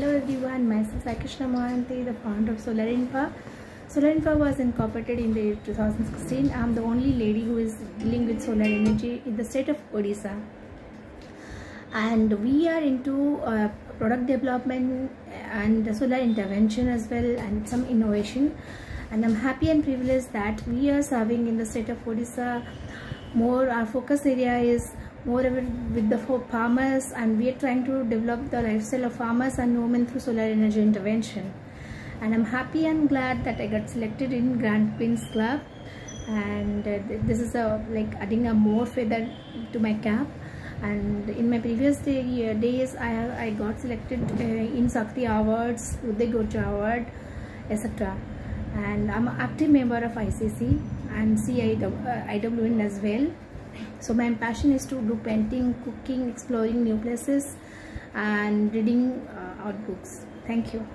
Hello everyone, myself Sai Krishna Mohanty, the founder of Solar Infra. Solar Infra was incorporated in the 2016. I'm the only lady who is dealing with solar energy in the state of Odisha. And we are into uh, product development and solar intervention as well and some innovation. And I'm happy and privileged that we are serving in the state of Odisha. More our focus area is moreover with the farmers and we are trying to develop the lifestyle of farmers and women through solar energy intervention. And i'm happy and glad that i got selected in GrandQueens club. And uh, this is a like adding a more feather to my cap. And in my previous day, uh, days i i got selected uh, in sakti awards uday goja award etc and i'm an active member of icc and ciwn as well so my passion is to do painting cooking exploring new places and reading uh, out books. Thank you